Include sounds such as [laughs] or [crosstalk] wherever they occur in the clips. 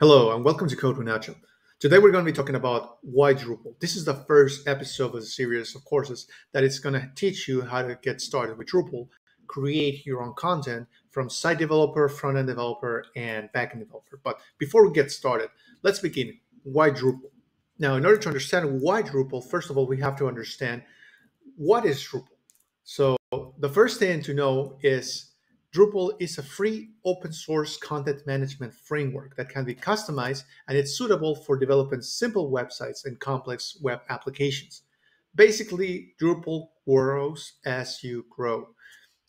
Hello and welcome to Code with Nacho. Today we're going to be talking about why Drupal. This is the first episode of a series of courses that is going to teach you how to get started with Drupal, create your own content from site developer, front-end developer, and backend developer. But before we get started, let's begin. Why Drupal? Now, in order to understand why Drupal, first of all, we have to understand what is Drupal. So the first thing to know is Drupal is a free open source content management framework that can be customized and it's suitable for developing simple websites and complex web applications. Basically, Drupal grows as you grow.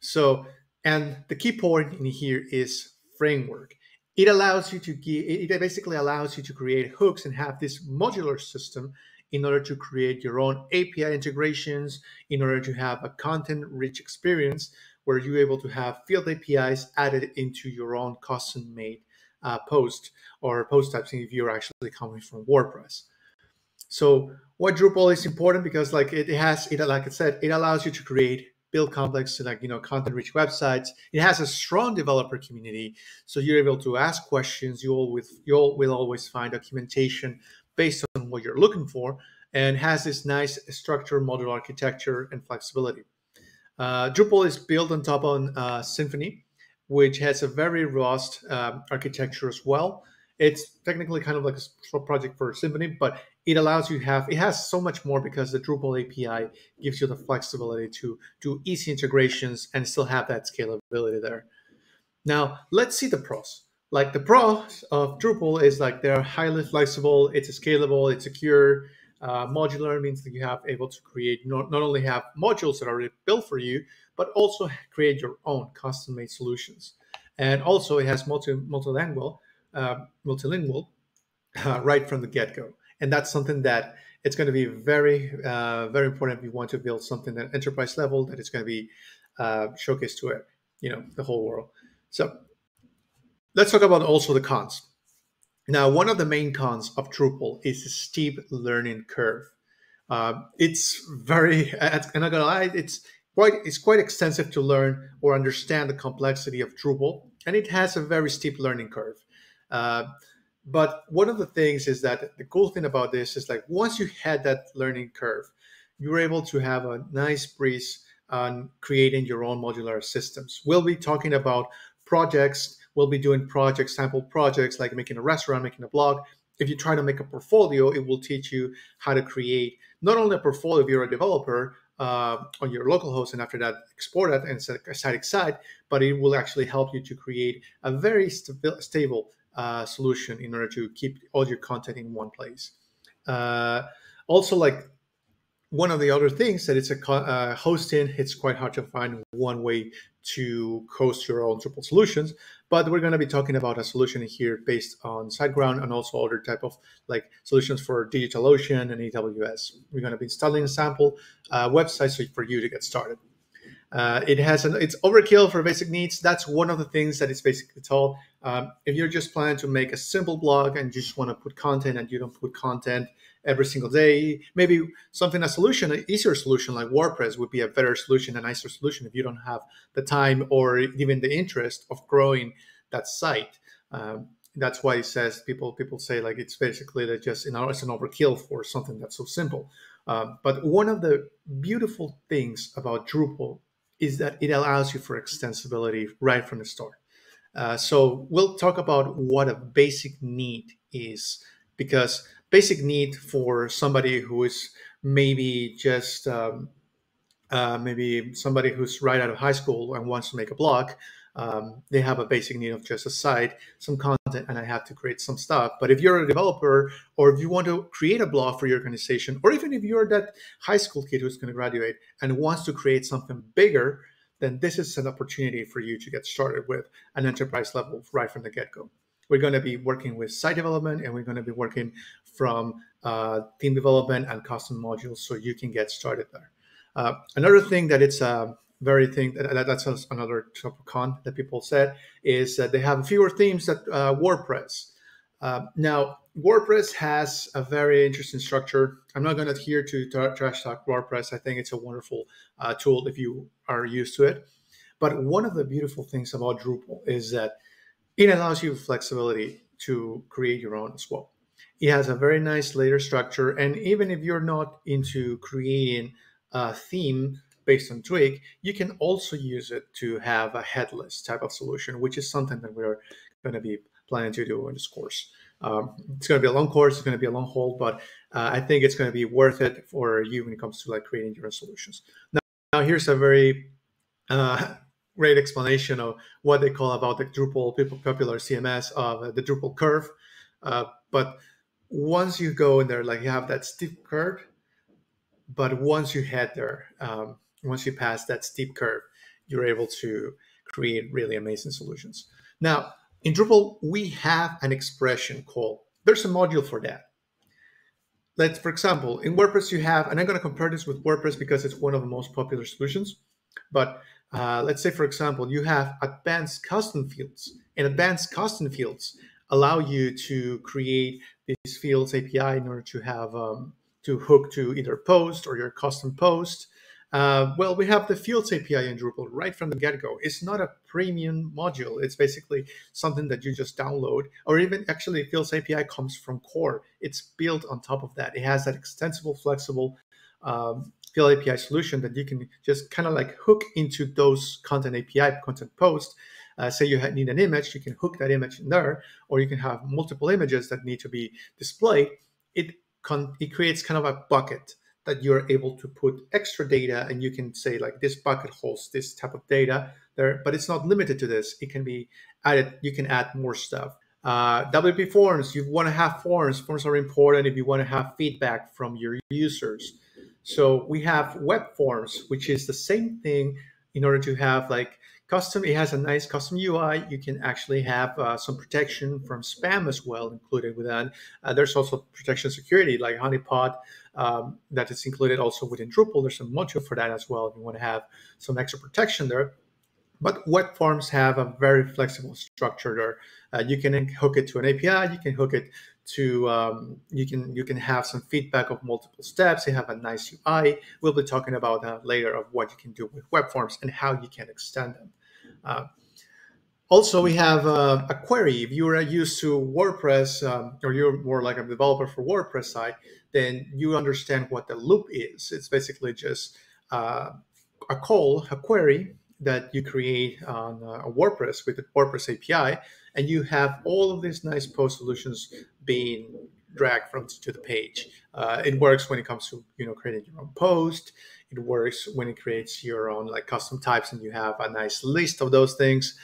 So, and the key point in here is framework. It allows you to it basically allows you to create hooks and have this modular system in order to create your own API integrations, in order to have a content rich experience where you're able to have field APIs added into your own custom made uh, post or post types if you're actually coming from WordPress. So what Drupal is important because like it has it like I said it allows you to create build complex like you know content rich websites. It has a strong developer community, so you're able to ask questions. You will with you will always find documentation based on what you're looking for, and has this nice structure, modular architecture, and flexibility. Uh, Drupal is built on top of uh, Symfony, which has a very robust uh, architecture as well. It's technically kind of like a project for Symfony, but it allows you have it has so much more because the Drupal API gives you the flexibility to do easy integrations and still have that scalability there. Now let's see the pros. Like the pros of Drupal is like they're highly flexible, it's scalable, it's secure, uh, modular means that you have able to create not, not only have modules that are built for you, but also create your own custom-made solutions. And also it has multi multilingual, uh, multilingual uh, right from the get-go. And that's something that it's going to be very, uh, very important if you want to build something at enterprise level that is going to be uh, showcased to it, you know, the whole world. So let's talk about also the cons. Now, one of the main cons of Drupal is the steep learning curve. Uh, it's very, [laughs] I'm not gonna lie, it's quite it's quite extensive to learn or understand the complexity of Drupal, and it has a very steep learning curve. Uh, but one of the things is that the cool thing about this is like once you had that learning curve, you're able to have a nice breeze on creating your own modular systems. We'll be talking about projects we'll be doing projects, sample projects like making a restaurant, making a blog. If you try to make a portfolio, it will teach you how to create not only a portfolio if you're a developer uh, on your local host, and after that export it and set a static site, but it will actually help you to create a very st- stable uh, solution in order to keep all your content in one place. Uh, also, like one of the other things that it's a uh, hosting, it's quite hard to find one way to host your own Drupal solutions. But we're going to be talking about a solution here based on SiteGround and also other type of like solutions for DigitalOcean and AWS. We're going to be installing a sample uh, website for you to get started. Uh, it has an, it's overkill for basic needs. That's one of the things that it's basically told. Um, if you're just planning to make a simple blog and you just want to put content and you don't put content every single day, maybe something a solution, an easier solution like WordPress would be a better solution, a nicer solution if you don't have the time or even the interest of growing that site. Um, that's why it says people people say like it's basically that just you know it's an overkill for something that's so simple. Um, but one of the beautiful things about Drupal is that it allows you for extensibility right from the start. Uh, so we'll talk about what a basic need is because basic need for somebody who is maybe just um, uh, maybe somebody who's right out of high school and wants to make a blog um, they have a basic need of just a site, some content, and I have to create some stuff. But if you're a developer or if you want to create a blog for your organization, or even if you're that high school kid who's going to graduate and wants to create something bigger, then this is an opportunity for you to get started with an enterprise level right from the get-go. We're going to be working with site development and we're going to be working from uh, theme development and custom modules so you can get started there. Uh, another thing that it's a very thing that, that's another con that people said is that they have fewer themes that uh, WordPress. Uh, now, WordPress has a very interesting structure. I'm not going to here to trash talk WordPress. I think it's a wonderful uh, tool if you are used to it. But one of the beautiful things about Drupal is that it allows you flexibility to create your own as well. It has a very nice layer structure, and even if you're not into creating a theme based on Twig, you can also use it to have a headless type of solution, which is something that we're going to be planning to do in this course. Um, it's going to be a long course, it's going to be a long haul, but uh, I think it's going to be worth it for you when it comes to like creating your own solutions. Now, now here's a very uh, great explanation of what they call about the Drupal people popular CMS of uh, the Drupal curve. Uh, but once you go in there, like you have that steep curve, but once you head there, um, once you pass that steep curve, you're able to create really amazing solutions. Now, in Drupal, we have an expression called, there's a module for that. Let's, for example, in WordPress, you have, and I'm going to compare this with WordPress because it's one of the most popular solutions. But uh, let's say, for example, you have advanced custom fields, and advanced custom fields allow you to create these fields API in order to have um, to hook to either post or your custom post uh, well, we have the Fields API in Drupal right from the get-go. It's not a premium module. It's basically something that you just download, or even actually Fields API comes from core. It's built on top of that. It has that extensible, flexible um, Field API solution that you can just kind of like hook into those content API content posts. Uh, say you need an image, you can hook that image in there, or you can have multiple images that need to be displayed. It it creates kind of a bucket that you're able to put extra data and you can say like this bucket holds this type of data there but it's not limited to this it can be added you can add more stuff uh, wp forms you want to have forms forms are important if you want to have feedback from your users so we have web forms which is the same thing in order to have like custom it has a nice custom ui you can actually have uh, some protection from spam as well included with that. Uh, there's also protection security like honeypot um, that is included also within drupal. There's a module for that as well if you want to have some extra protection there but web forms have a very flexible structure there uh, you can hook it to an api you can hook it to um, you can you can have some feedback of multiple steps you have a nice ui we'll be talking about that later of what you can do with web forms and how you can extend them uh, also, we have uh, a query. If you are used to WordPress um, or you're more like a developer for WordPress side, then you understand what the loop is. It's basically just uh, a call, a query that you create on uh, WordPress with the WordPress API, and you have all of these nice post solutions being dragged from to the page. Uh, it works when it comes to you know creating your own post. It works when it creates your own like custom types and you have a nice list of those things.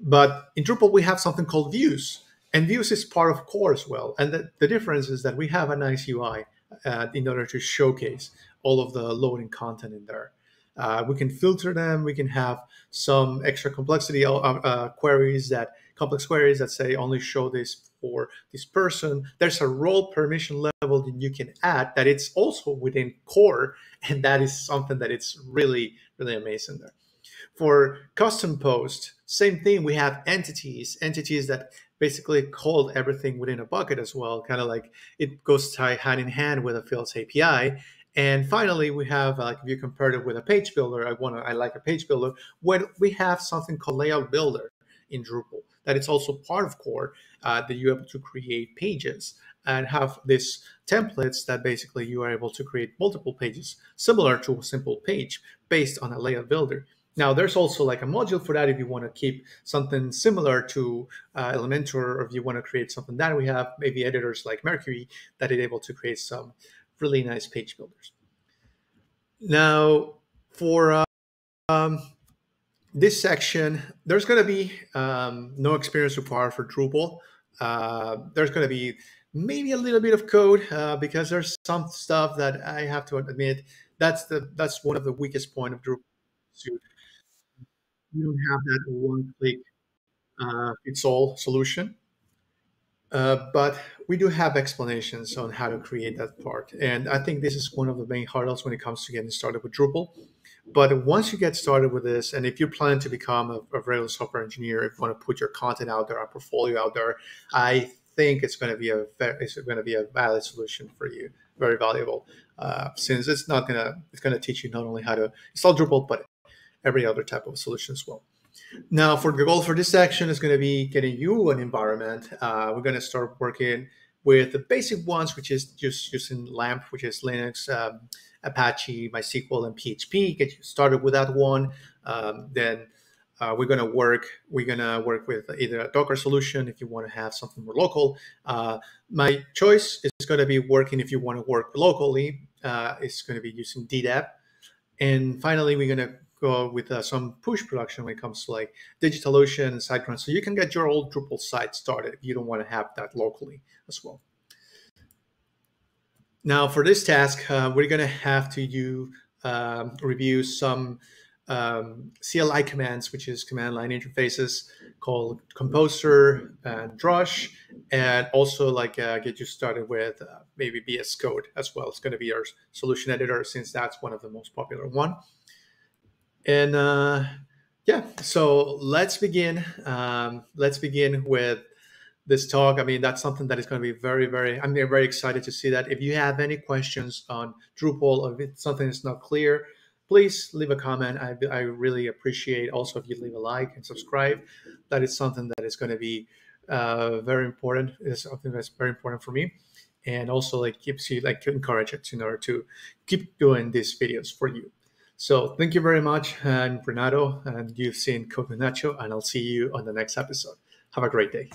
But in Drupal, we have something called views, and views is part of core as well. And the, the difference is that we have a nice UI uh, in order to showcase all of the loading content in there. Uh, we can filter them. We can have some extra complexity uh, uh queries that complex queries that say only show this for this person. There's a role permission level that you can add that it's also within core, and that is something that it's really really amazing there. For custom post, same thing. We have entities, entities that basically hold everything within a bucket as well. Kind of like it goes tie hand in hand with a fields API. And finally, we have like if you compare it with a page builder, I want to I like a page builder when we have something called layout builder in Drupal that it's also part of core uh, that you're able to create pages and have these templates that basically you are able to create multiple pages similar to a simple page based on a layout builder. Now, there's also like a module for that if you want to keep something similar to uh, Elementor, or if you want to create something that we have, maybe editors like Mercury that are able to create some really nice page builders. Now, for uh, um, this section, there's going to be um, no experience required for Drupal. Uh, there's going to be maybe a little bit of code uh, because there's some stuff that I have to admit that's the that's one of the weakest point of Drupal. You don't have that one-click uh, fits all solution, uh, but we do have explanations on how to create that part. And I think this is one of the main hurdles when it comes to getting started with Drupal. But once you get started with this, and if you're planning to become a, a software engineer, if you want to put your content out there, a portfolio out there, I think it's going to be a it's going to be a valid solution for you, very valuable. Uh, since it's not gonna it's gonna teach you not only how to install Drupal, but every other type of solution as well. Now, for the goal for this section is going to be getting you an environment. Uh, we're going to start working with the basic ones, which is just using LAMP, which is Linux, um, Apache, MySQL, and PHP. Get you started with that one. Um, then uh, we're going to work. We're going to work with either a Docker solution if you want to have something more local. Uh, my choice is going to be working if you want to work locally. Uh, it's going to be using DDEV. And finally, we're going to go with uh, some push production when it comes to like DigitalOcean and SiteGround. So you can get your old Drupal site started if you don't want to have that locally as well. Now for this task, uh, we're going to have to um, review some um, CLI commands, which is command line interfaces called Composer and Drush, and also like uh, get you started with uh, maybe VS Code as well. It's going to be our solution editor since that's one of the most popular one. And uh, yeah, so let's begin. Um, let's begin with this talk. I mean, that's something that is going to be very, very, I'm very excited to see that. If you have any questions on Drupal or if something that's not clear, please leave a comment. I, I really appreciate also if you leave a like and subscribe. That is something that is going to be uh, very important. It's something that's very important for me. And also like keeps you like to encourage it in order to keep doing these videos for you. So thank you very much, uh, and Renato, and you've seen with Nacho, and I'll see you on the next episode. Have a great day.